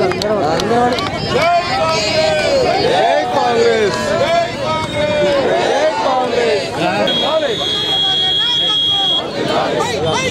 ధన్యవాదాలు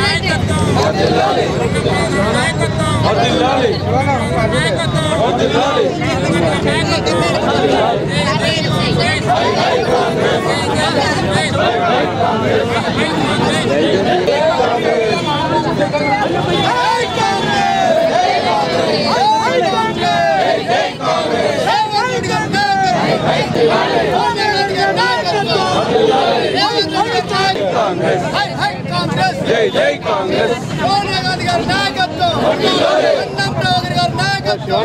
నాయకత్వం. జై జై కాంగ్రెస్. సోనియా గాంధీ గారి నాయకత్వం. ప్రయోగ గారి నాయకత్వం.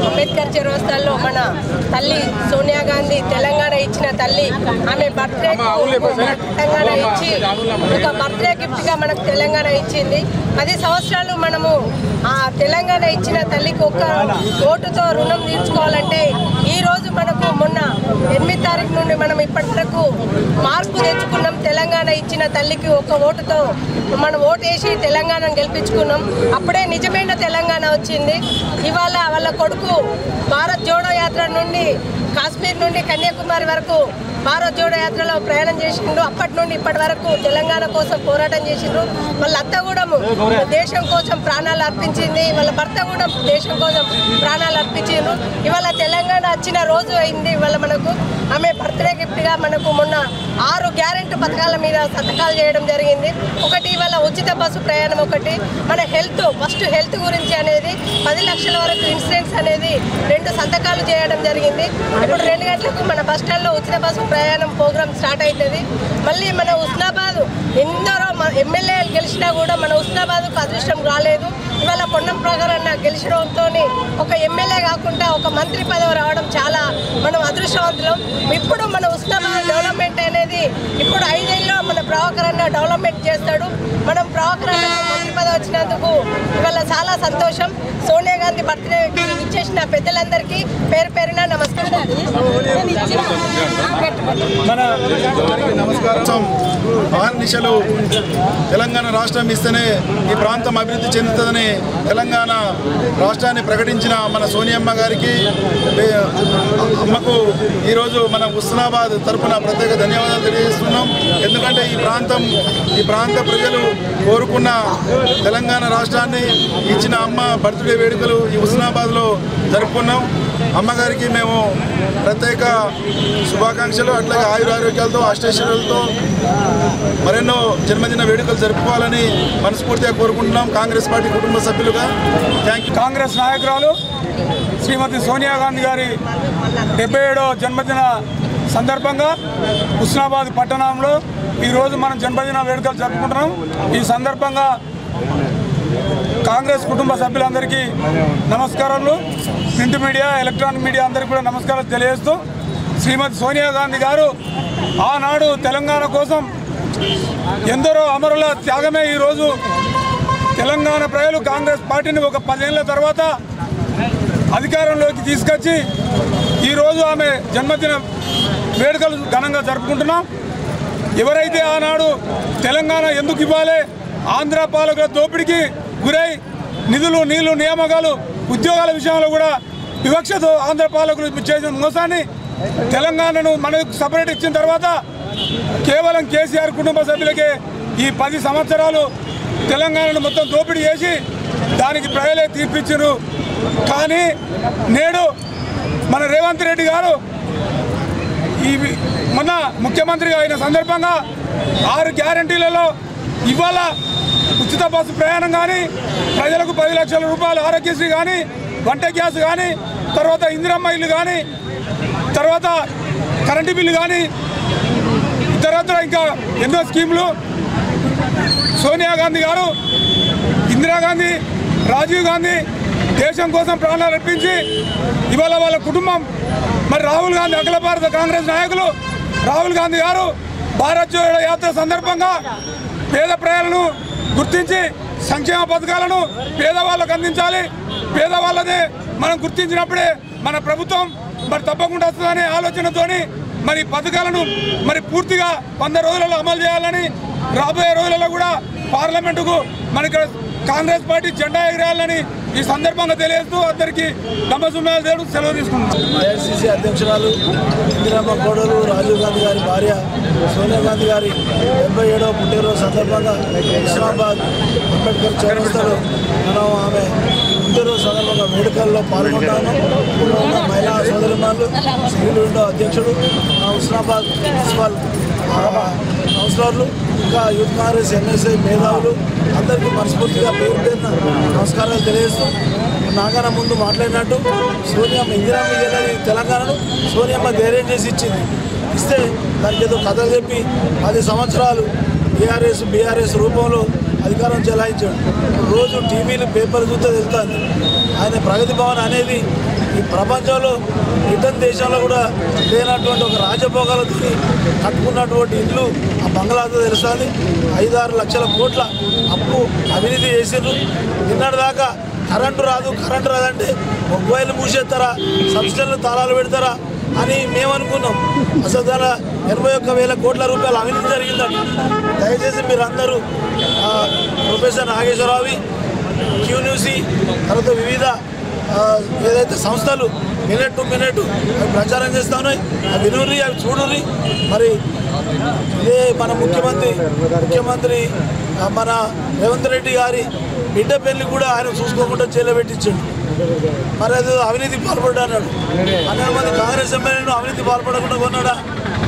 అంబేద్కర్ చౌరస్తాలో మన తల్లి సోనియా గాంధీ తెలంగాణ ఇచ్చిన తల్లి ఆమె బర్త్డే తెలంగాణ ఇచ్చి ఒక బర్త్డే గిఫ్ట్గా మనకు తెలంగాణ ఇచ్చింది. పది సంవత్సరాలు మనము ఆ తెలంగాణ ఇచ్చిన తల్లికి ఒక్క ఓటుతో రుణం తీర్చుకోవాలంటే ఈ రోజు మనకు మొన్న ఎనిమిది తారీఖు నుండి మనం ఇప్పటి వరకు మార్పు తెచ్చుకున్నాం తెలంగాణ ఇచ్చిన తల్లికి ఒక ఓటుతో మనం ఓటు వేసి తెలంగాణను గెలిపించుకున్నాం. అప్పుడే నిజమైన తెలంగాణ వచ్చింది. ఇవాళ వాళ్ళ కొడుకు భారత్ జోడో యాత్ర నుండి కాశ్మీర్ నుండి కన్యాకుమారి వరకు భారత్ జోడో యాత్రలో ప్రయాణం చేసిండ్రు. అప్పటి నుండి ఇప్పటి వరకు తెలంగాణ కోసం పోరాటం చేసిండ్రు. వాళ్ళ అత్త కూడా దేశం కోసం ప్రాణాలు అర్పించింది. వాళ్ళ భర్త కూడా దేశం కోసం ప్రాణాలు అర్పించిండ్రు. ఇవాళ తెలంగాణ వచ్చిన రోజు అయింది ఇవాళ మనకు. ఆమె బర్త్డే గిఫ్ట్గా మనకు మొన్న ఆరు గ్యారెంటీ పథకాల మీద సంతకాలు చేయడం జరిగింది. ఒకటి ఇవాళ ఉచిత బస్సు ప్రయాణం ఒకటి. మన హెల్త్ ఫస్ట్ హెల్త్ గురించి అనేది పది లక్షల వరకు ఇన్సూరెన్స్ అనేది రెండు సంతకాలు చేయడం జరిగింది. ఇప్పుడు రెండు గంటలకు మన బస్ స్టాండ్లో ఉచిత బస్సు ప్రయాణం ప్రోగ్రామ్ స్టార్ట్ అవుతుంది మళ్ళీ మన హుస్నాబాద్ ఎందరో ఎమ్మెల్యేలు గెలిచినా కూడా మన హుస్నాబాద్కు అదృష్టం రాలేదు. ఇవాళ పొన్నం ప్రకారన్న గెలిచడంతో ఒక ఎమ్మెల్యే కాకుండా ఒక మంత్రి పదవి రావడం చాలా మనం అదృష్టవంతులం. ఇప్పుడు మన ఉస్నాబాద్ డెవలప్మెంట్ అనేది ఇప్పుడు ఐదేళ్ళలో మన ప్రభాకర్ అన్న డెవలప్మెంట్ చేస్తాడు. మనం ప్రభాకర్ అన్న మంత్రి పదవి వచ్చినందుకు ఇవాళ చాలా సంతోషం. సోనియా గాంధీ బర్త్డే ఇచ్చేసిన పెద్దలందరికీ పేరు పేరున నమస్కారం. నమస్కారం. తెలంగాణ రాష్ట్రం ఇస్తేనే ఈ ప్రాంతం అభివృద్ధి చెందుతుందని తెలంగాణ రాష్ట్రాన్ని ప్రకటించిన మన సోనియమ్మ గారికి అమ్మకు ఈరోజు మన హుస్నాబాద్ తరఫున ప్రత్యేక ధన్యవాదాలు తెలియజేస్తున్నాం. ఎందుకంటే ఈ ప్రాంతం ఈ ప్రాంత ప్రజలు కోరుకున్న తెలంగాణ రాష్ట్రాన్ని ఇచ్చిన అమ్మ బర్త్డే వేడుకలు ఈ హుస్నాబాద్లో జరుపుకున్నాం. అమ్మగారికి మేము ప్రత్యేక శుభాకాంక్షలు అట్లాగే ఆయురారోగ్యాలతో అష్టేశ్వరులతో మరెన్నో జన్మదిన వేడుకలు జరుపుకోవాలని మనస్ఫూర్తిగా కోరుకుంటున్నాం కాంగ్రెస్ పార్టీ కుటుంబ సభ్యులుగా. థ్యాంక్ యూ కాంగ్రెస్ నాయకురాలు శ్రీమతి సోనియా గాంధీ గారి డెబ్బై ఏడో జన్మదిన సందర్భంగా హుస్నాబాద్ పట్టణంలో ఈరోజు మనం జన్మదిన వేడుకలు జరుపుకుంటున్నాం. ఈ సందర్భంగా కాంగ్రెస్ కుటుంబ సభ్యులందరికీ నమస్కారాలు. ప్రింట్ మీడియా ఎలక్ట్రానిక్ మీడియా అందరికీ కూడా నమస్కారాలు తెలియజేస్తూ శ్రీమతి సోనియా గాంధీ గారు ఆనాడు తెలంగాణ కోసం ఎందరో అమరుల త్యాగమే ఈరోజు తెలంగాణ ప్రజలు కాంగ్రెస్ పార్టీని ఒక పదేళ్ళ తర్వాత అధికారంలోకి తీసుకొచ్చి ఈరోజు ఆమె జన్మదిన వేడుకలు ఘనంగా జరుపుకుంటున్నాం. ఎవరైతే ఆనాడు తెలంగాణ ఎందుకు ఇవ్వాలి? ఆంధ్ర పాలకుల దోపిడికి గురై నిధులు నీళ్ళు నియామకాలు ఉద్యోగాల విషయంలో కూడా వివక్షతో ఆంధ్ర పాలకులు చేసిన మోసాన్ని తెలంగాణను మనకు సపరేట్ ఇచ్చిన తర్వాత కేవలం కేసీఆర్ కుటుంబ సభ్యులకే ఈ పది సంవత్సరాలు తెలంగాణను మొత్తం దోపిడీ చేసి దానికి ప్రజలే తీర్పిచ్చారు కానీ నేడు మన రేవంత్ రెడ్డి గారు ఈ మొన్న ముఖ్యమంత్రిగా అయిన సందర్భంగా ఆరు గ్యారంటీలలో ఇవాళ ఉచిత బస్సు ప్రయాణం కానీ ప్రజలకు పది లక్షల రూపాయలు ఆరోగ్యశ్రీ కానీ వంట గ్యాస్ కానీ తర్వాత ఇందిరమ్మ ఇల్లు కానీ తర్వాత కరెంటు బిల్లు కానీ ఇతరత్ర ఇంకా ఎన్నో స్కీములు. సోనియా గాంధీ గారు ఇందిరాగాంధీ రాజీవ్ గాంధీ దేశం కోసం ప్రాణాలు అర్పించి ఇవాళ వాళ్ళ కుటుంబం. మరి రాహుల్ గాంధీ అఖిల భారత కాంగ్రెస్ నాయకులు రాహుల్ గాంధీ గారు భారత్ జోడో యాత్ర సందర్భంగా పేద ప్రజలను గుర్తించి సంక్షేమ పథకాలను పేదవాళ్ళకు అందించాలి. పేదవాళ్ళదే మనం గుర్తించినప్పుడే మన ప్రభుత్వం మరి తప్పకుండా వస్తుందనే ఆలోచనతోని మరి పథకాలను మరి పూర్తిగా వంద రోజులలో అమలు చేయాలని రాబోయే రోజులలో కూడా పార్లమెంటుకు మనకి కాంగ్రెస్ పార్టీ జెండా ఎగిరాలని ఈ సందర్భంగా తెలియజేస్తూ అందరికీ నమ్మసున్నాలు దేవుడు సెలవు తీసుకుంటున్నాం. ఐఎస్సీసీ అధ్యక్షురాలు ఇందిరామ్మ కోడలు రాజీవ్ గాంధీ గారి భార్య సోనియా గాంధీ గారి డెబ్బై ఏడవ పుట్టినరోజు సందర్భంగా ఇస్లామాబాద్ అంబేద్కర్ చౌరస్తాలో మనం ఆమె పుట్టినరోజు సందర్భంగా వేడుకల్లో పాల్గొంటాము. ఇక్కడ ఉన్న మహిళా సోదరిమాన్లు సివిల్ అధ్యక్షుడు. ఉస్లామాబాద్ మున్సిపల్ కౌన్సిలర్లు ఇంకా యూత్ కాంగ్రెస్ ఎన్ఎస్ఐ మేధావులు అందరికీ మనస్ఫూర్తిగా పేరు పేరున నమస్కారాలు తెలియజేస్తూ నాగన ముందు మాట్లాడినట్టు సోనియమ్మ ఇందిరామ్మ ఇయ్యాలని తెలంగాణను సోనియమ్మ ధైర్యం చేసి ఇచ్చింది. ఇస్తే దానికి ఏదో కథలు చెప్పి పది సంవత్సరాలు టీఆర్ఎస్ బీఆర్ఎస్ రూపంలో అధికారం చెలాయించాడు. రోజు టీవీలు పేపర్లు చూస్తే తెలుస్తుంది. ఆయన ప్రగతి భవన్ అనేది ప్రపంచంలో ఇతర దేశాల్లో కూడా లేనటువంటి ఒక రాజభోగాలతో కట్టుకున్నటువంటి ఇల్లు ఆ బంగ్లాతో తెలుస్తుంది. ఐదారు లక్షల కోట్ల అప్పు అవినీతి చేసిండ్రు. నిన్నటి దాకా కరెంటు రాదు కరెంటు రాదంటే మొబైల్ మూసేస్తారా సబ్సిడీలు తాళాలు పెడతారా అని మేము అనుకున్నాం. అసలు ధర ఎనభై ఒక్క వేల కోట్ల రూపాయలు అవినీతి జరిగిందంట. దయచేసి మీరందరూ ఆ, ప్రొఫెసర్ నాగేశ్వరరావు క్యూన్యూసీ తర్వాత వివిధ ఏదైతే సంస్థలు మినిట్ టు మినిట్ ప్రచారం చేస్తా ఉన్నాయి అవి వినుర్రి అవి చూడుర్రి. మరి ఇదే మన ముఖ్యమంత్రి ముఖ్యమంత్రి మన రేవంత్ రెడ్డి గారి బిడ్డ పెళ్ళి కూడా ఆయన చూసుకోకుండా చేలబెట్టించాడు మరి అది అవినీతి పాల్పడ్డా అన్నాడు. అనేక మంది కాంగ్రెస్ ఎమ్మెల్యేను అవినీతి పాల్పడకుండా కొన్నాడా?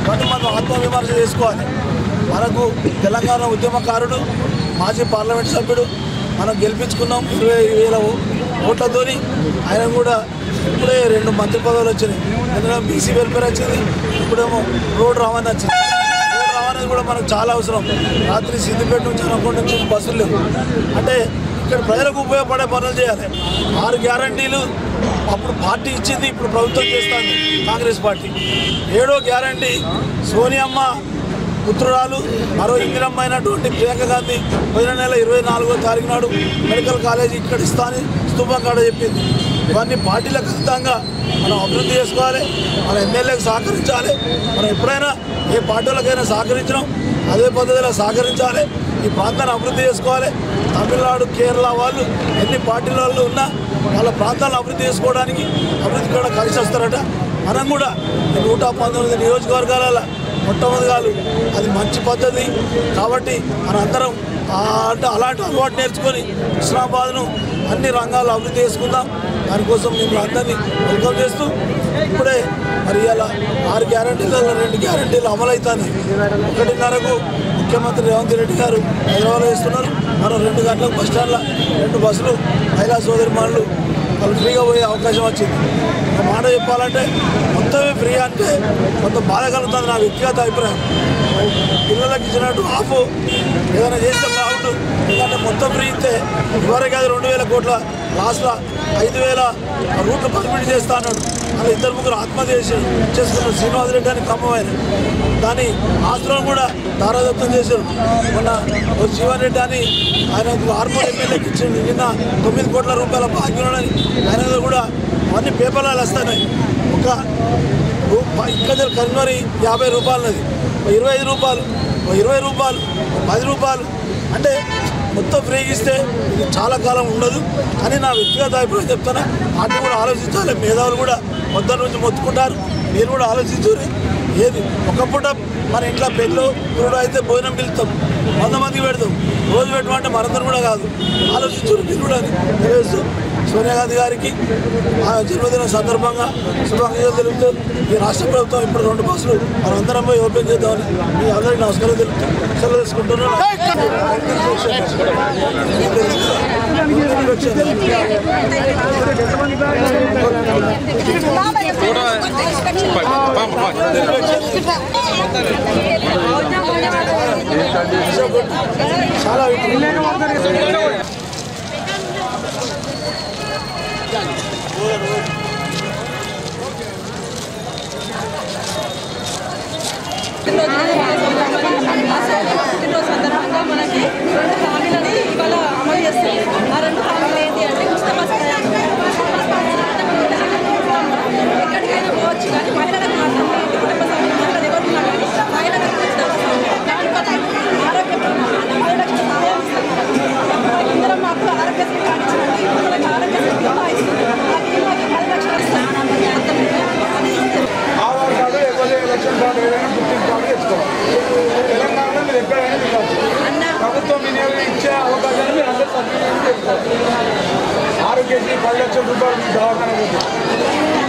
వాటిని మనం ఆత్మవిమర్శ చేసుకోవాలి. మనకు తెలంగాణ ఉద్యమకారుడు మాజీ పార్లమెంట్ సభ్యుడు మనం గెలిపించుకున్నాం. ఇరవై వేల ఓ- ఓట్లతోని ఆయన కూడా ఇప్పుడే రెండు మంత్రి పదవులు వచ్చినాయి. ఎందుకంటే బీసీ వెల్ఫేర్ వచ్చింది ఇప్పుడేమో రోడ్ రవాణా వచ్చింది. రోడ్ రవాణా కూడా మనకు చాలా అవసరం. రాత్రి సిద్దిపేట నుంచి అనుకోండి నుంచి బస్సులు లేవు. అంటే ఇక్కడ ప్రజలకు ఉపయోగపడే పనులు చేయాలి. ఆరు గ్యారంటీలు అప్పుడు పార్టీ ఇచ్చింది ఇప్పుడు ప్రభుత్వం చేస్తుంది కాంగ్రెస్ పార్టీ. ఏడో గ్యారంటీ సోనియమ్మ పుత్రురాలు మరో ఇందిరమ్మ అయినటువంటి ప్రియాంక గాంధీ పోయిన నెల ఇరవై నాలుగో తారీఖు నాడు మెడికల్ కాలేజీ ఇక్కడ ఇస్తా అని కాడ చెప్పింది. ఇవన్నీ పార్టీలకు ఖచ్చితంగా మనం అభివృద్ధి చేసుకోవాలి మన ఎమ్మెల్యేకి సహకరించాలి మనం ఎప్పుడైనా ఏ పార్టీలకైనా సహకరించడం అదే పద్ధతిలో సహకరించాలి ఈ ప్రాంతాన్ని అభివృద్ధి చేసుకోవాలి. తమిళనాడు కేరళ వాళ్ళు ఎన్ని పార్టీల వాళ్ళు ఉన్నా వాళ్ళ ప్రాంతాలను అభివృద్ధి చేసుకోవడానికి అభివృద్ధి కూడా కలిసి వస్తారట. మనం కూడా ఈ నూట పంతొమ్మిది నియోజకవర్గాల మొట్టమొదటిగాలు అది మంచి పద్ధతి. కాబట్టి మనందరం ఆ అంటే అలాంటి అలవాటు నేర్చుకొని హుస్నాబాద్ను అన్ని రంగాల్లో అభివృద్ధి చేసుకుందాం. దానికోసం మేము అందరినీ వెల్కమ్ చేస్తూ ఇప్పుడే మరి ఇలా ఆరు గ్యారంటీలు రెండు గ్యారంటీలు అమలవుతాయి ఒకటిన్నరకు ముఖ్యమంత్రి రేవంత్ రెడ్డి గారు హైదరాబాద్లో చేస్తున్నారు. మరో రెండు గంటలకు బస్ రెండు బస్సులు మహిళా సోదరి మనులు వాళ్ళు ఫ్రీగా పోయే అవకాశం వచ్చింది. ఒక మాట చెప్పాలంటే మొత్తమే ఫ్రీ అంటే కొంత బాధ కలుగుతుంది నా వ్యక్తిగత అభిప్రాయం. పిల్లలకి ఇచ్చినట్టు ఆఫ్ ఏదైనా చేస్తే బాగుండు. ఎందుకంటే మొత్తం ఫ్రీ ఇస్తే ఇవరకు అది రెండు వేల కోట్ల లాస్ట్లో ఐదు వేల రూట్లు పర్మిట్ చేస్తా అన్నాడు. అలా ఇద్దరు ముగ్గురు ఆత్మహత్య చేసి చేసుకున్న శ్రీనివాస రెడ్డి అని ఆయన దాని ఆస్తులను కూడా దారాదత్తం చేశారు. మొన్న ఒక జీవన్ రెడ్డి అని ఆయన ఆర్మూర్ ఎమ్మెల్యేకి ఇచ్చింది నిన్న తొమ్మిది కోట్ల రూపాయల బాధ్యులని ఆయన కూడా అన్ని పేపర్లు వస్తున్నాయి. ఒక ఇక్కడ కన్వరి యాభై రూపాయలది. ఒక ఇరవై ఐదు రూపాయలు ఒక ఇరవై రూపాయలు పది రూపాయలు. అంటే మొత్తం ఫ్రీగా ఇస్తే ఇది చాలా కాలం ఉండదు. అని నా వ్యక్తిగత అభిప్రాయం చెప్తాను. వాటిని కూడా ఆలోచించాలి. మేధావులు కూడా మొత్తం నుంచి మొత్తుకుంటారు. మీరు కూడా ఆలోచించారు ఏది? ఒక పూట మన ఇంట్లో పెళ్ళు ఇప్పుడు అయితే భోజనం పిలుస్తాం. వంద మందికి పెడతాం. రోజు పెట్టమంటే మనందరం కూడా కాదు. ఆలోచించారు మీరు కూడా అని సోనియా గాంధీ గారికి ఆ జన్మదిన సందర్భంగా శుభాకాంక్షలు తెలుపుతూ ఈ రాష్ట్ర ప్రభుత్వం ఇప్పుడు రెండు బస్సులు మనందరం పోయి ఓపెన్ చేద్దామని మీ అందరికీ నమస్కారం తెలుపుతూ సెలవు తీసుకుంటున్నాను. చాలా పుట్టినరోజు సందర్భంగా మనకి రెండు ఇవాళ అమలు చేస్తుంది ఆ రెండు హామీలు ఏంటి అంటే ఉచిత బస్ ఎక్కడికైనా పోవచ్చు కానీ మహిళలకు మాత్రం ఇంటి కుటుంబ సభ్యులు మహిళలు ఎవరు కానీ మహిళలకు ఉచిత బస్ దానివల్ల ఆరోగ్య మహిళలకు సహాయం ఇస్తుంది ఇందరం మాకు ఆరోగ్యశ్రీ ఆరోగ్యశ్రీ బీమా ఇస్తుంది ఆ బీమాకి పది లక్షలు ఇస్తాను ఆధార్ కార్డు ఎలక్షన్ కార్డు ఏదైనా గుర్తింపు తెలంగాణలో మీరు ఎక్కడైనా తిరగచ్చు ప్రభుత్వం వినియోగం ఇచ్చే అవకాశాన్ని మీరు అందరూ సద్వినియోగం చేసుకోవాలి ఆరోగ్యశ్రీ పది లక్షల రూపాయలు మీకు దవాఖాన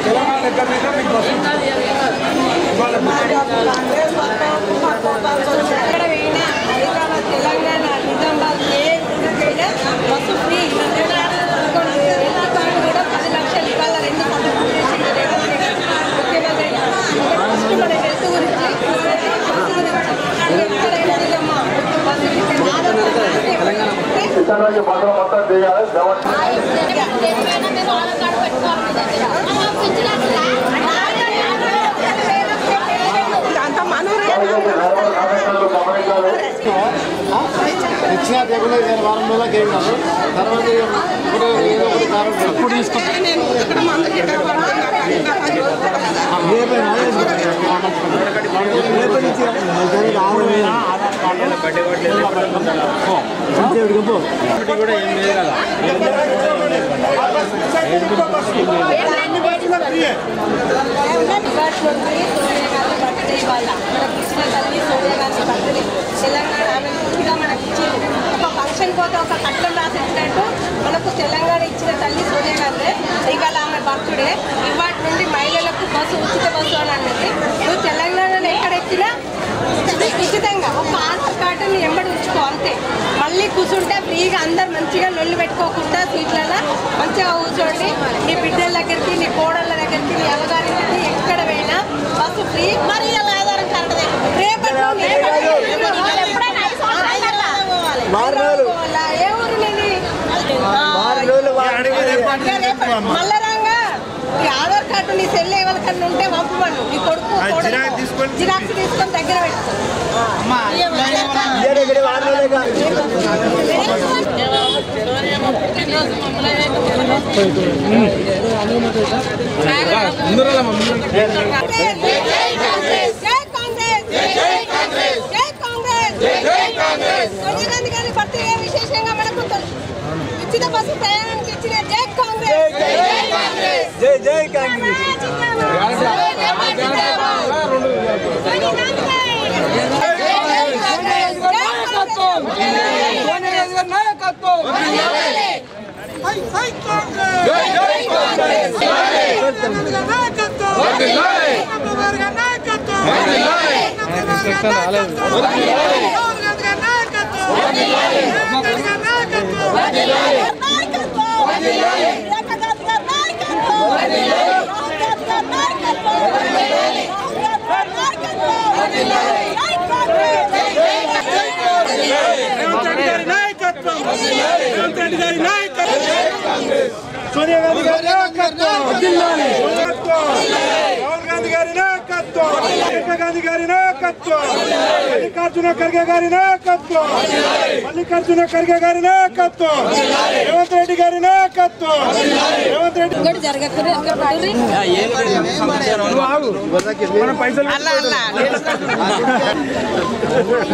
తెలంగాణ ఎక్కడ మీద మీకు వస్తుంది ఇవాళ ఎక్కడ పోయినా హైదరాబాద్ తెలంగాణ నిజామాబాద్ ఏ ఊరికైనా బస్సు ఫ్రీ హెల్త్ కార్డు కూడా పది లక్షలు ఇవాళ రెండు సంవత్సరాలు చేసింది రేవంత్ రెడ్డి. ముఖ్యమంత్రి ఫస్ట్ మన హెల్త్ గురించి హెల్త్ గురించి ఎక్కడైనా నిజమ్మా బస్సు ఫ్రీ. ఆధార్ కార్డు ఉంటే అంత మనోరే ఇచ్చినా తెగులు నేను వారం రోజులకి ఏం కాదు తర్వాత ఇప్పుడు ఏదో ఒకటి కారణం అప్పుడు తీసుకుంటాం తెలంగాణ ఆమె పూర్తిగా మనకి ఇచ్చింది ఒక ఫంక్షన్ పోతే ఒక కట్నం రాసి ఇచ్చినట్టు మనకు తెలంగాణ ఇచ్చిన తల్లి సోనియా గాంధీ ఇవాళ ఆమె బర్త్డే ఇవాటి నుండి మహిళలకు బస్సు ఉచిత బస్సు అని అన్నది నువ్వు తెలంగాణలో ఎక్కడెక్కినా ఉచితంగా ఒక ఆధార్ కార్డుని ఎంబడి ఉంచుకో అంతే మళ్ళీ కూర్చుంటే ఫ్రీగా అందరు మంచిగా లొల్లు పెట్టుకోకుండా సీట్లలో మంచిగా కూర్చోండి నీ బిడ్డల దగ్గరికి నీ కోడళ్ళ దగ్గరికి నీ అమ్మగారింటికి ఎక్కడ పోయినా బస్సు ఫ్రీ. మరి ఆధారం కార్డు రేపటి ఏ ఊరు? మళ్ళా ఆధార్ కార్డు నీ సెల్ ఎవరికన్నా ఉంటే పంపమను. నీ కొడుకు జిరాక్స్ తీసుకొని దగ్గర పెట్టు. జై కాంగ్రెస్ జై కాంగ్రెస్. జై కాంగ్రెస్. జై కాంగ్రెస్. సోనియా గాంధీ గారి బర్త్డే విశేషంగా మనకు ఉచిత బస్సు ప్రయాణానికి జై కాంగ్రెస్. నాయకత్వం నాయకత్వం నాయకత్వం. రేవంత్ రెడ్డి గారి నాయకత్వం సోనియా గాంధీ గారి నాయకత్వం. రాహుల్ గాంధీ గారి నాయకత్వం. ప్రియాంక గాంధీ గారి నాయకత్వం. మల్లికార్జున ఖర్గే గారి నాయకత్వం. మల్లికార్జున ఖర్గే గారి నాయకత్వం. రేవంత్ రెడ్డి గారి నాయకత్వం. రేవంత్ రెడ్డి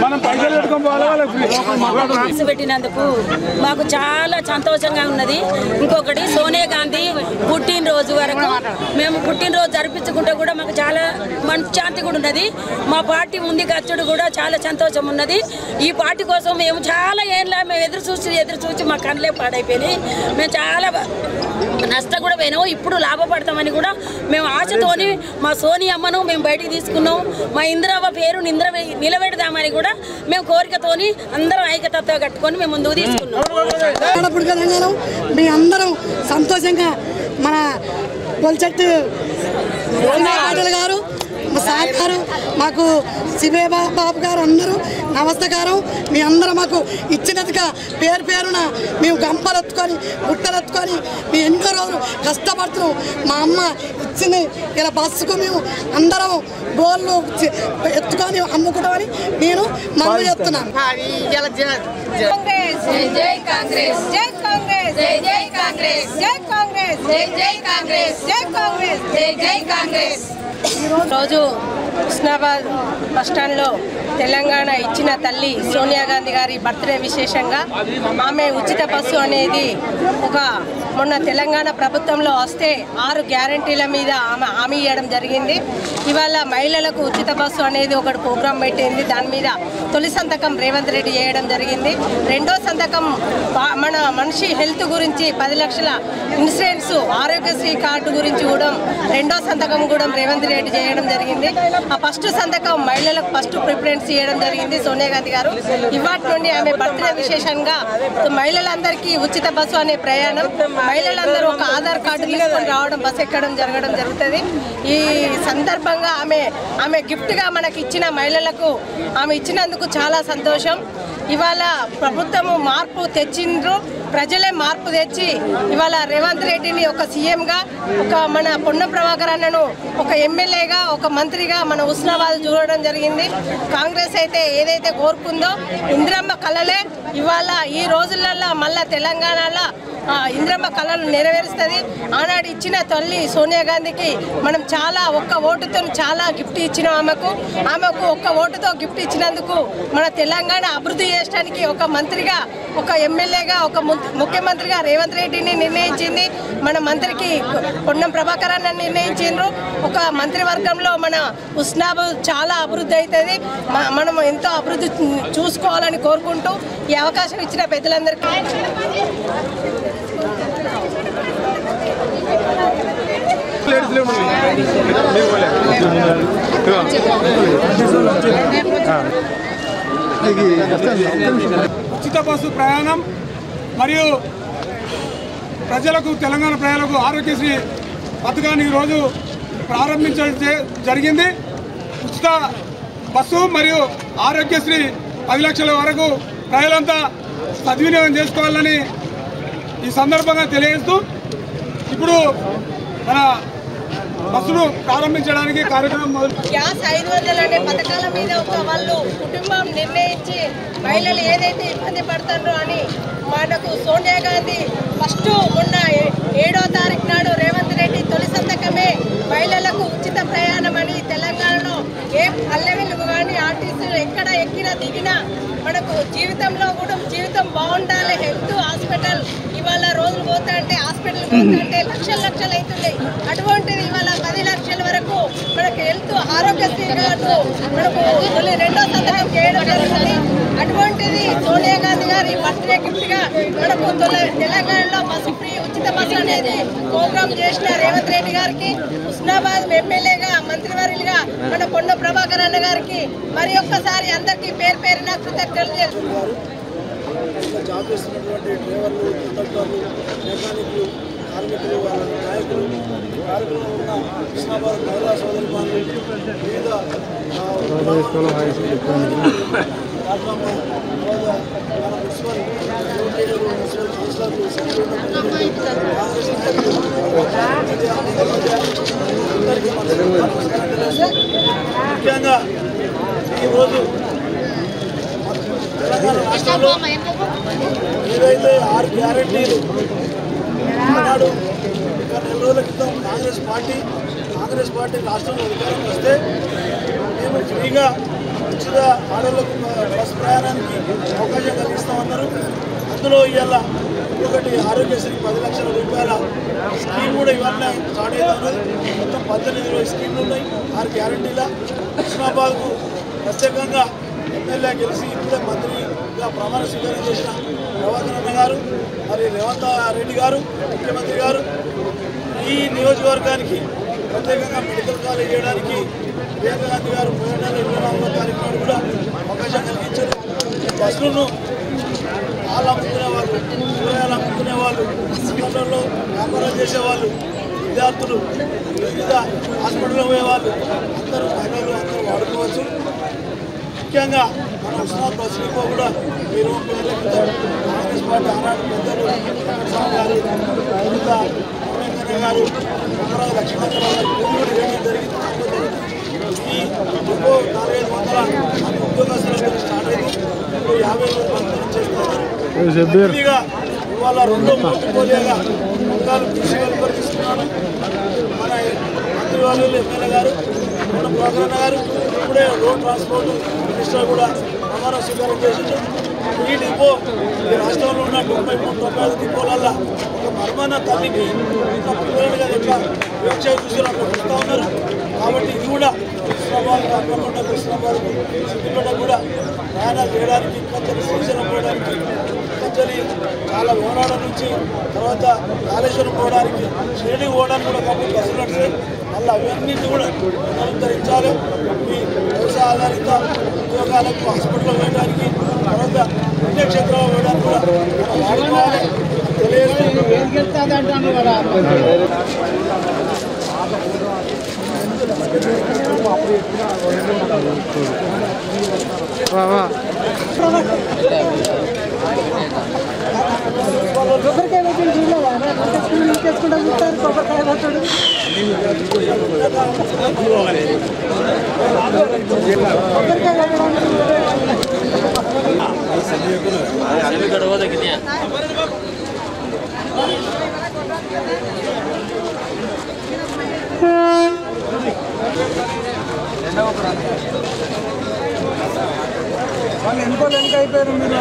మనం పైసలు పెట్టుకొని పోవాలి పెట్టినందుకు మాకు చాలా సంతోషంగా ఉన్నది. ఇంకొకటి సోనియా గాంధీ పుట్టినరోజు వరకు మేము పుట్టినరోజు జరిపించుకుంటే కూడా మాకు చాలా మనశ్శాంతి కూడా ఉన్నది. మా పార్టీ ముందుకు వచ్చుడు కూడా చాలా సంతోషం ఉన్నది. ఈ పార్టీ కోసం మేము చాలా ఏళ్ళ మేము ఎదురు చూసి ఎదురు చూసి మా కళ్ళే పాడైపోయినాయి. మేము చాలా నష్టం కూడా పోయినాము. ఇప్పుడు లాభపడతామని కూడా మేము ఆశతోని మా సోని అమ్మను మేము బయటికి తీసుకున్నాం మా ఇందిరావ పేరు నింద్ర నిలబెడదామని కూడా మేము కోరికతోని అందరం ఐక్యతత్వ కట్టుకొని మేము ముందుకు తీసుకున్నాం మీ అందరం సంతోషంగా మన పొలిచెట్టు గారు మా సార్ గారు మాకు శివే బాబు గారు అందరూ నమస్కారం. మీ అందరూ మాకు ఇచ్చినట్టుగా పేరు పేరున మేము గంపలు ఎత్తుకొని గుట్టలు ఎత్తుకొని మేము ఎన్నో రోజులు కష్టపడుతున్నాం మా అమ్మ ఇచ్చింది. ఇలా బస్సుకు మేము అందరం గోళ్ళు చి- ఎత్తుకొని అమ్ముకుంటామని నేను మనవి చెప్తున్నాను. కాంగ్రెస్. జై జై కాంగ్రెస్. జై కాంగ్రెస్. జై జై కాంగ్రెస్. జై కాంగ్రెస్. జై జై కాంగ్రెస్. జై కాంగ్రెస్. జై జై కాంగ్రెస్. రోజు హుస్నాబాద్ బస్టాండ్లో తెలంగాణ ఇచ్చిన తల్లి సోనియా గాంధీ గారి బర్త్డే విశేషంగా ఆమె ఉచిత బస్సు అనేది ఒక మొన్న తెలంగాణ ప్రభుత్వంలో వస్తే ఆరు గ్యారంటీల మీద ఆమె హామీ ఇవ్వడం జరిగింది. ఇవాళ మహిళలకు ఉచిత బస్సు అనేది ఒకటి ప్రోగ్రాం పెట్టింది. దాని మీద తొలి సంతకం రేవంత్ రెడ్డి చేయడం జరిగింది. రెండో సంతకం మన మనిషి హెల్త్ గురించి పది లక్షల ఇన్సూరెన్స్ ఆరోగ్యశ్రీ కార్డు గురించి కూడా రెండో సంతకం కూడా రేవంత్ రెడ్డి చేయడం జరిగింది. ఆ ఫస్ట్ సంతకం మహిళలకు ఫస్ట్ ప్రిఫరెన్స్ చేయడం జరిగింది సోనియా గాంధీ గారు. ఇవాటి నుండి ఆమె బర్త్డే విశేషంగా మహిళలందరికీ ఉచిత బస్సు అనే ప్రయాణం మహిళలందరూ ఒక ఆధార్ కార్డు తీసుకొని రావడం బస్సు ఎక్కడం జరగడం జరుగుతుంది. ఈ సందర్భంగా ఆమె ఆమె గిఫ్ట్గా మనకి ఇచ్చిన మహిళలకు ఆమె ఇచ్చినందుకు చాలా సంతోషం. ఇవాళ ప్రభుత్వము మార్పు తెచ్చిండ్రు. ప్రజలే మార్పు తెచ్చి ఇవాళ రేవంత్ రెడ్డిని ఒక సీఎంగా ఒక మన పొన్న ప్రభాకర్ అన్నను ఒక ఎమ్మెల్యేగా ఒక మంత్రిగా మన ఉస్నాబాద్ చూడడం జరిగింది. కాంగ్రెస్ అయితే ఏదైతే కోరుకుందో ఇందిరమ్మ కళలే ఇవాళ ఈ రోజులలో మళ్ళా తెలంగాణలో ఇందిరమ్మ కళలు నెరవేరుస్తుంది. ఆనాడు ఇచ్చిన తల్లి సోనియా గాంధీకి మనం చాలా ఒక్క ఓటుతో చాలా గిఫ్ట్ ఇచ్చినాం ఆమెకు. ఆమెకు ఒక్క ఓటుతో గిఫ్ట్ ఇచ్చినందుకు మన తెలంగాణ అభివృద్ధి చేయడానికి ఒక మంత్రిగా ఒక ఎమ్మెల్యేగా ఒక ము- ముఖ్యమంత్రిగా రేవంత్ రెడ్డిని నిర్ణయించింది. మన మంత్రికి పొన్నం ప్రభాకర్ అన్న నిర్ణయించిండ్రు. ఒక మంత్రివర్గంలో మన ఉస్నాబాద్ చాలా అభివృద్ధి అవుతుంది మనం ఎంతో అభివృద్ధి చూసుకోవాలని కోరుకుంటూ ఈ అవకాశం ఇచ్చిన పెద్దలందరికీ. ఉచిత బస్సు ప్రయాణం మరియు ప్రజలకు తెలంగాణ ప్రజలకు ఆరోగ్యశ్రీ పథకాన్ని ఈరోజు ప్రారంభించడం జే- జరిగింది. ఉచిత బస్సు మరియు ఆరోగ్యశ్రీ పది లక్షల వరకు ప్రజలంతా సద్వినియోగం చేసుకోవాలని ఈ సందర్భంగా తెలియజేస్తూ ఇప్పుడు మన బస్సులు ప్రారంభించడానికి కార్యక్రమం గ్యాస్ ఐదు వందలు అనే పథకాల మీద ఒక వాళ్ళు కుటుంబం నిర్ణయించి మహిళలు ఏదైతే ఇబ్బంది పడతారో అని మనకు సోనియా గాంధీ ఫస్ట్ మొన్న ఏడో తారీఖు నాడు రేవంత్ రెడ్డి తొలి సంతకమే మహిళలకు ఉచిత ప్రయాణం అని తెలంగాణలో ఏ పల్లె వెలుగు కానీ ఆర్టీసీలు ఎక్కడ ఎక్కినా దిగినా మనకు జీవితంలో కూడా జీవితం బాగుండాలి. హెల్త్ హాస్పిటల్ ఇవాళ రోజులు పోతా అంటే హాస్పిటల్ పోతా అంటే లక్షలు లక్షలు అవుతున్నాయి. అటువంటిది ఇవాళ పది లక్షల వరకు మనకు హెల్త్ ఆరోగ్యశ్రీ కార్డు మనకు తొలి రెండో సంతకం చేయడం జరుగుతుంది. అటువంటిది సోనియా గాంధీ గారి బర్త్డే గిఫ్ట్గా మనకు తెలంగాణలో బస్సు ఫ్రీ ఉచిత బస్సు అనేది ప్రోగ్రామ్ చేసిన రేవంత్ రెడ్డి గారికి హుస్నాబాద్ ఎమ్మెల్యేగా మంత్రివర్యులుగా మన కొండ ప్రభాకర్ అన్న గారికి మరి ఒక్కసారి అందరికీ పేరు పేరున కృతజ్ఞతలు తెలుసు జాబ్ చేస్తున్నటువంటి డ్రైవర్లు కండక్టర్లు మెకానిక్లు కార్మికులు వాళ్ళ నాయకులు కార్మికులు ఉన్న కృష్ణాబాద్ మహిళా సోదరి వివిధ ముఖ్యంగా ఈరోజు ఏదైతే ఆరు గ్యారంటీలు ఈనాడు ఒక నెల రోజుల క్రితం కాంగ్రెస్ పార్టీ కాంగ్రెస్ పార్టీ రాష్ట్రంలో అధికారం వస్తే మేము ఫ్రీగా ఉచిత ఆడవాళ్ళకు బస్ ప్రయాణానికి అవకాశం కలిగిస్తామన్నారు. అందులో ఇవాళ ఒకటి ఆరోగ్యశ్రీ పది లక్షల రూపాయల స్కీమ్ కూడా ఇవన్నీ స్టార్ట్ అవుతున్నది మొత్తం పద్దెనిమిది ఇరవై స్కీమ్లు ఉన్నాయి. ఆరు గ్యారంటీల. హుస్నాబాద్కు ప్రత్యేకంగా ఎమ్మెల్యే గెలిచి ఇప్పుడే మంత్రిగా ప్రమాణ స్వీకారం చేసిన ప్రభాకర్ గారు మరి రేవంత్ రెడ్డి గారు ముఖ్యమంత్రి గారు ఈ నియోజకవర్గానికి ప్రత్యేకంగా మెడికల్ కాలేజ్ చేయడానికి ప్రియాంక గాంధీ గారు పోయిన ఇరవై నాలుగో తారీఖు నాడు కూడా అవకాశం కలిగించారు. బస్సులను వాళ్ళు అమ్ముకునే వాళ్ళు కూరగాయలు అమ్ముకునే వాళ్ళు హాస్పిటల్లో వ్యాపారం చేసేవాళ్ళు విద్యార్థులు వివిధ హాస్పిటల్లో పోయేవాళ్ళు అందరూ మహిళలు అందరూ వాడుకోవచ్చు. ముఖ్యంగా మన ఉస్మాన్ బస్ డిపో కూడా మీరు కాంగ్రెస్ పార్టీ ఆనాడు పెద్దలు గారు కవిత అంబేద్కర్ గారు అమరావతి లక్ష్మణరావు గారు కొనుగోలు చేయడం జరిగింది. ఈ డిపో నాలుగైదు వందల మంది ఉద్యోగస్తులతో స్టార్ట్ అయింది ఇప్పుడు యాభై వేల మంది చేస్తున్నారు. ఇవాళ రెండో పోర్టుపోలియోగా బంగారు కృషి మన మంత్రి వాళ్ళు ఎమ్మెల్యే గారు మన ప్రోగ్రామ్ గారు ఇప్పుడే రోడ్ ట్రాన్స్పోర్ట్ మినిస్టర్ కూడా ప్రమాణ స్వీకారం చేసింది ఈ డిపో ఈ రాష్ట్రంలో ఉన్న తొంభై మూడు తొంభై ఐదు డిపోలల్లో ఒక మర్మాన తల్లికి ఇంకా పిల్లలుగా ఎట్లా వ్యవసాయ దృష్టిలో చూస్తూ ఉన్నారు. కాబట్టి ఇది కూడా కృష్ణాబాద్ కాకుండా కృష్ణాబాద్ సిద్ధిపేట కూడా ప్రయాణాలు చేయడానికి ఇంకా శ్రీశైలం పోవడానికి కంచెలి చాలా ఓనాడ నుంచి తర్వాత కాళేశ్వరం పోవడానికి షిరిడి పోవడానికి కూడా కాబట్టి బస్సులు నడిచాయి మళ్ళీ అవన్నీ కూడా పునరుద్ధరించాలి ఈ వ్యవసాయ ఆధారిత ఉద్యోగాలకు హాస్పిటల్లో వేయడానికి తర్వాత పుణ్యక్షేత్రంలో వేయడానికి కూడా మనం వాడుకోవాలి కొబ్బరికాయ పెట్టింది చూడలేదా తీసుకుంటా చూస్తారు కొబ్బరికాయ పెట్టాడు కొబ్బరికాయ వాళ్ళు వెనుక వెనుక అయిపోయారు మీరు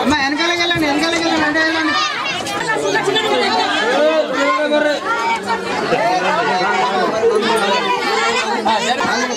అమ్మా వెనకాలకి వెళ్ళండి వెనకాలకి వెళ్ళండి అంటే వెళ్ళండి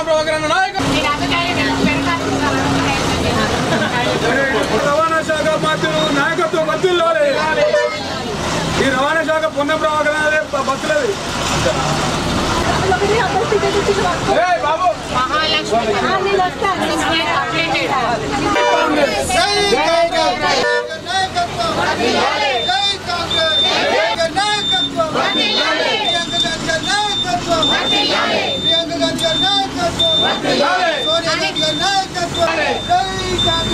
ప్రభాకర్ అన్న నాయకుడు. రవాణా శాఖ బాధ్యులు నాయకత్వం బతుల్లో ఈ రవాణా శాఖ పొన్న ప్రభాకర్ బతులది బాబు.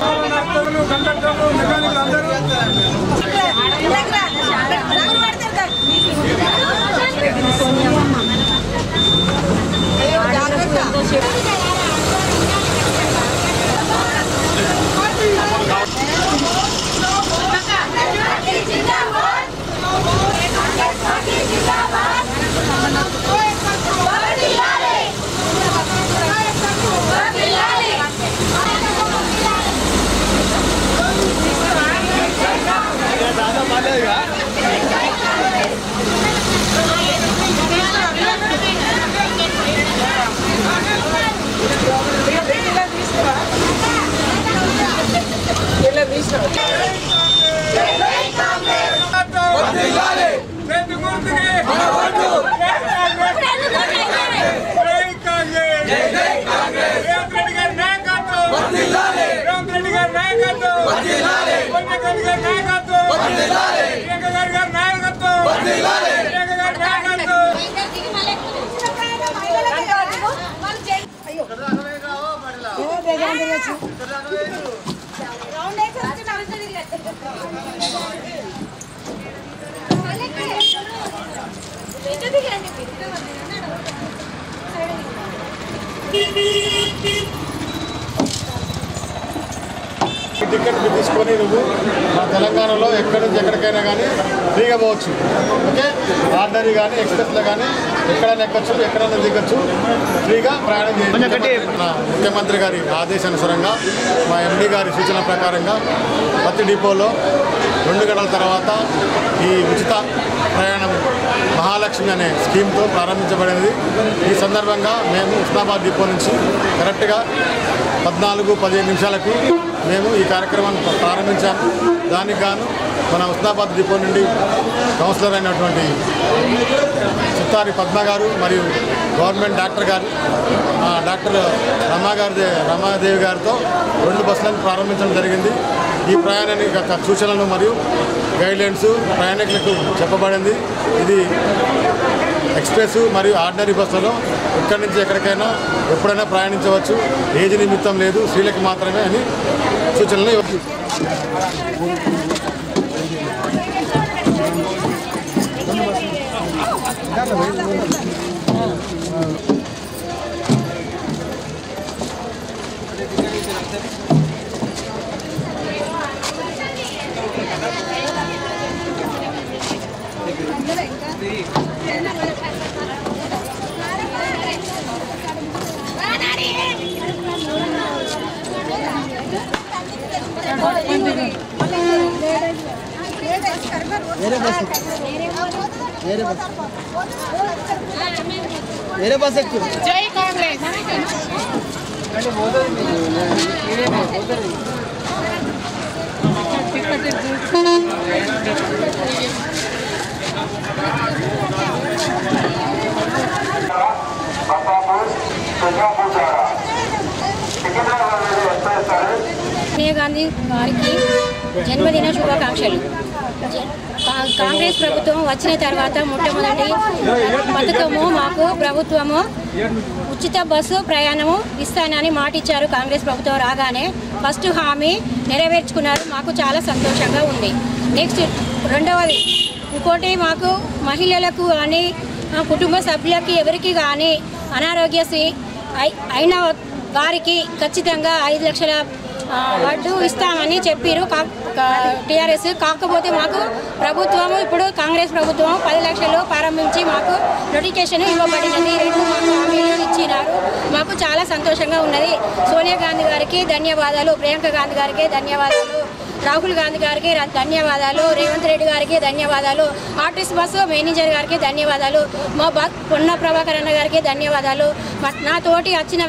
బాబు నర్తకులు కండక్టర్లు మెకానిక్లు అందరూ రెండు గుర్తుకి జై కాంగ్రెస్ రేవంత్ రెడ్డి గారి నాయకత్వం రేవంత్ రెడ్డి గారి నాయకత్వం సోనియా గాంధీ గారి నాయకత్వం ప్రియాంక గారి గారి నాయకత్వం ప్రియాంక గారి నాయకత్వం టికెట్ తీసుకొని నువ్వు మా తెలంగాణలో ఎక్కడి నుంచి ఎక్కడికైనా కానీ ఫ్రీగా పోవచ్చు. ఓకే? ఆర్డరీ కానీ ఎక్స్ప్రెస్లో కానీ ఎక్కడైనా ఎక్కొచ్చు ఎక్కడైనా దిగొచ్చు. ఫ్రీగా ప్రయాణం చేయొచ్చు. మన ముఖ్యమంత్రి గారి ఆదేశానుసారంగా మా ఎండి గారి సూచన ప్రకారంగా ప్రతి డిపోలో రెండు గంటల తర్వాత ఈ ఉచిత ప్రయాణం యాక్షన్ అనే స్కీమ్తో ప్రారంభించబడినది. ఈ సందర్భంగా మేము ఉస్నాబాద్ డిపో నుంచి కరెక్ట్గా పద్నాలుగు పదిహేను నిమిషాలకు మేము ఈ కార్యక్రమాన్ని ప్రారంభించాము. దానికి గాను మన ఉస్నాబాద్ డిపో నుండి కౌన్సిలర్ అయినటువంటి చిత్తారి పద్మ గారు మరియు గవర్నమెంట్ డాక్టర్ గారు డాక్టర్ రమాగారి రమాదేవి గారితో రెండు బస్సులను ప్రారంభించడం జరిగింది. ఈ ప్రయాణానికి యొక్క సూచనలు మరియు గైడ్లైన్స్ ప్రయాణికులకు చెప్పబడింది. ఇది ఎక్స్ప్రెస్ మరియు ఆర్డినరీ బస్సులో ఇక్కడి నుంచి ఎక్కడికైనా ఎప్పుడైనా ప్రయాణించవచ్చు. ఏజ్ నిమిత్తం లేదు. స్త్రీలకు మాత్రమే అని సూచనలు मेरे पास मेरे पास मेरे पास एक जय कांग्रेस मैंने बोला मेरे पास बोला टिकट సోనియా గాంధీ గారికి జన్మదిన శుభాకాంక్షలు. కాంగ్రెస్ ప్రభుత్వం వచ్చిన తర్వాత మొట్టమొదటి పథకము మాకు ప్రభుత్వము ఉచిత బస్సు ప్రయాణము ఇస్తానని మాట ఇచ్చారు కాంగ్రెస్ ప్రభుత్వం రాగానే. ఫస్ట్ హామీ నెరవేర్చుకున్నారు. మాకు చాలా సంతోషంగా ఉంది. నెక్స్ట్ రెండవది ఇంకోటి మాకు మహిళలకు కానీ మా కుటుంబ సభ్యులకి ఎవరికి కానీ అనారోగ్యశ్రీ అయిన వారికి ఖచ్చితంగా ఐదు లక్షల వడ్డు ఇస్తామని చెప్పారు. టీఆర్ఎస్. కాకపోతే మాకు ప్రభుత్వం ఇప్పుడు కాంగ్రెస్ ప్రభుత్వం పది లక్షలు ప్రారంభించి మాకు నోటిఫికేషన్ ఇవ్వబడినది. రెండు మాకు హామీలు ఇచ్చినారు. మాకు చాలా సంతోషంగా ఉన్నది. సోనియా గాంధీ గారికి ధన్యవాదాలు. ప్రియాంక గాంధీ గారికి ధన్యవాదాలు. రాహుల్ గాంధీ గారికి ధన్యవాదాలు రేవంత్ రెడ్డి గారికి ధన్యవాదాలు ఆర్టీసీ బస్సు మేనేజర్ గారికి ధన్యవాదాలు మా బ పొన్న ప్రభాకర్ అన్న గారికి ధన్యవాదాలు. నా తోటి వచ్చిన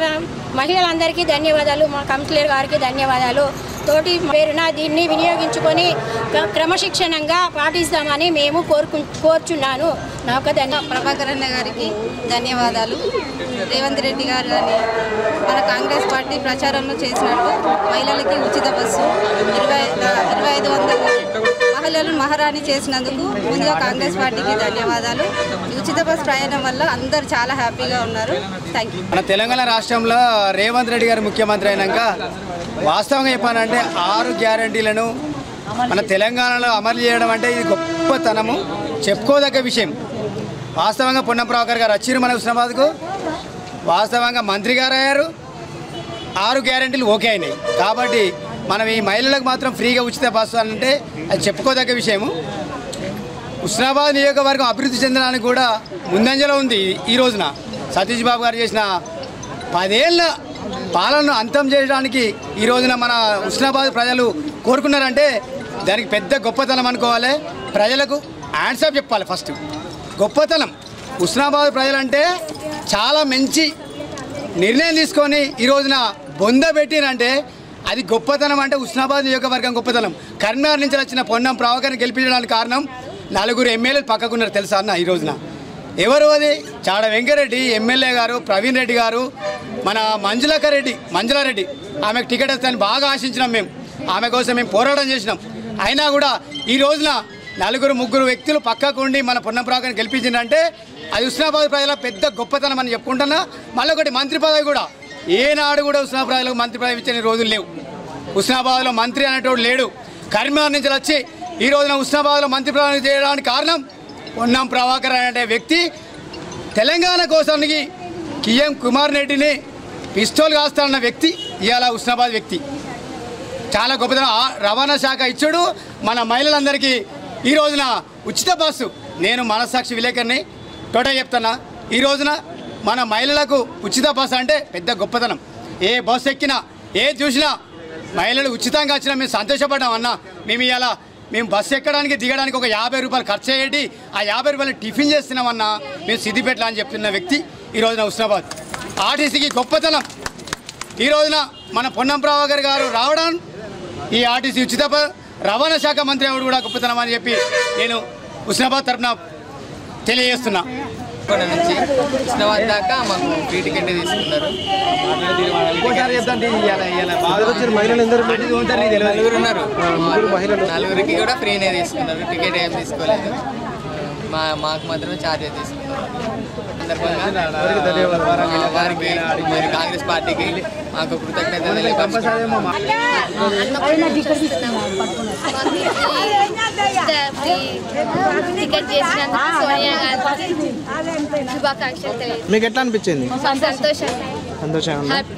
మహిళలందరికీ ధన్యవాదాలు. మా కౌన్సిలర్ గారికి ధన్యవాదాలు. తోటి పేరున దీన్ని వినియోగించుకొని క్రమశిక్షణంగా పాటిస్తామని మేము కోరుకు కోరుచున్నాను. నాకు ధన్య ప్రభాకర్ గారికి ధన్యవాదాలు. రేవంత్ రెడ్డి గారు కానీ మన కాంగ్రెస్ పార్టీ ప్రచారంలో చేసినట్టు మహిళలకి ఉచిత బస్సు ఇరవై ఇరవై ఐదు వందల మహిళలను మహారాణి చేసినందుకు ముందుగా కాంగ్రెస్ పార్టీకి ధన్యవాదాలు. ఉచిత బస్ ప్రయాణం వల్ల అందరు చాలా హ్యాపీగా ఉన్నారు. థ్యాంక్ మన తెలంగాణ రాష్ట్రంలో రేవంత్ రెడ్డి గారు ముఖ్యమంత్రి అయినాక వాస్తవంగా చెప్పానంటే ఆరు గ్యారంటీలను మన తెలంగాణలో అమలు చేయడం అంటే ఇది గొప్పతనము. చెప్పుకోదగ్గ విషయం. వాస్తవంగా పొన్నం ప్రభాకర్ గారు వచ్చిరు మన హుస్నాబాద్కు. వాస్తవంగా మంత్రి గారు అయ్యారు. ఆరు గ్యారంటీలు ఓకే అయినాయి. కాబట్టి మనం ఈ మహిళలకు మాత్రం ఫ్రీగా ఉచిత బస్సు అంటే అది చెప్పుకోదగ్గ విషయము. హుస్నాబాద్ నియోజకవర్గం అభివృద్ధి చెందడానికి కూడా ముందంజలో ఉంది ఈ- రోజున. సతీష్ బాబు గారు చేసిన పదేళ్ళ పాలనను అంతం చేయడానికి ఈ రోజున మన హుస్నాబాద్ ప్రజలు కోరుకున్నారంటే దానికి పెద్ద గొప్పతనం అనుకోవాలి. ప్రజలకు ఆన్సర్ చెప్పాలి ఫస్ట్. గొప్పతనం. హుస్నాబాద్ ప్రజలంటే చాలా మంచి నిర్ణయం తీసుకొని ఈ రోజున బొంద పెట్టినంటే అది గొప్పతనం అంటే ఉస్నాబాద్ నియోజకవర్గం గొప్పతనం. కరీంనగర్ నుంచి వచ్చిన పొన్నం ప్రభాకర్ని గెలిపించడానికి కారణం నలుగురు ఎమ్మెల్యేలు పక్కకున్నారు తెలుసా అన్న ఈ రోజున. ఎవరు అది? చాడ వెంకరెడ్డి ఎమ్మెల్యే గారు ప్రవీణ్ రెడ్డి గారు మన మంజులక రెడ్డి మంజులారెడ్డి. ఆమెకు టికెట్ వస్తాయని బాగా ఆశించినాం మేము. ఆమె కోసం మేము పోరాటం చేసినాం. అయినా కూడా ఈ రోజున నలుగురు ముగ్గురు వ్యక్తులు పక్కకు ఉండి మన పొన్నం గెలిపించిందంటే అది ఉస్నాబాద్ ప్రజల పెద్ద గొప్పతనం అని చెప్పుకుంటున్నా. మళ్ళీ ఒకటి మంత్రి పదవి కూడా. ఏనాడు కూడా ఉస్నాబాద్ మంత్రి పదవి ఇచ్చిన రోజులు లేవు. ఉస్నాబాద్లో మంత్రి అనేటోడు లేడు. కరీంనగర్ నుంచి వచ్చి ఈ రోజున ఉస్నాబాద్లో మంత్రి పదవి చేయడానికి కారణం పొన్నం ప్రభాకర్ అనే వ్యక్తి. తెలంగాణ కోసానికి కిఎం కుమార్ రెడ్డిని పిస్తోల్ కాస్తానన్న వ్యక్తి ఇవాళ ఉస్నాబాద్ వ్యక్తి. చాలా గొప్పతనం రవాణా శాఖ ఇచ్చాడు. మన మహిళలందరికీ ఈ రోజున ఉచిత బస్సు. నేను మనసాక్షి విలేకరిని టోటల్ చెప్తున్నా. ఈ రోజున మన మహిళలకు ఉచిత బస్సు అంటే పెద్ద గొప్పతనం. ఏ బస్సు ఎక్కినా ఏ చూసినా మహిళలు ఉచితంగా వచ్చినా మేము సంతోషపడ్డాం అన్న. మేము ఇలా మేము బస్సు ఎక్కడానికి దిగడానికి ఒక యాభై రూపాయలు ఖర్చు చేయండి ఆ యాభై రూపాయలు టిఫిన్ చేస్తున్నామన్నా మేము సిద్దిపేట అని చెప్తున్న వ్యక్తి ఈ రోజున హుస్నాబాద్. ఆర్టీసీకి గొప్పతనం. ఈ రోజున మన పొన్నం ప్రభాకర్ గారు రావడం ఈ ఆర్టీసీ ఉచిత రవాణా శాఖ మంత్రి ఆవిడ కూడా గొప్పతనం అని చెప్పి నేను హుస్నాబాద్ తరఫున తెలియజేస్తున్నా. కొండ నుంచి కృష్ణవాద్ దాకా మాకు ఫ్రీ టికెట్ తీసుకున్నారు. నలుగురు ఉన్నారు. నలుగురికి కూడా ఫ్రీనే తీసుకున్నారు. టికెట్ ఏం తీసుకోలేదు. మా మాకు మాత్రమే ఛార్జెస్ తీసుకున్నారు. సందర్భంగా వారికి మరి కాంగ్రెస్ పార్టీకి మాకు కృతజ్ఞత టికెట్ చేసినందుకు సోనియా శుభాకాంక్షలు తెలియదు మీకు ఎట్లా అనిపించింది? సంతోషం? హ్యాపీ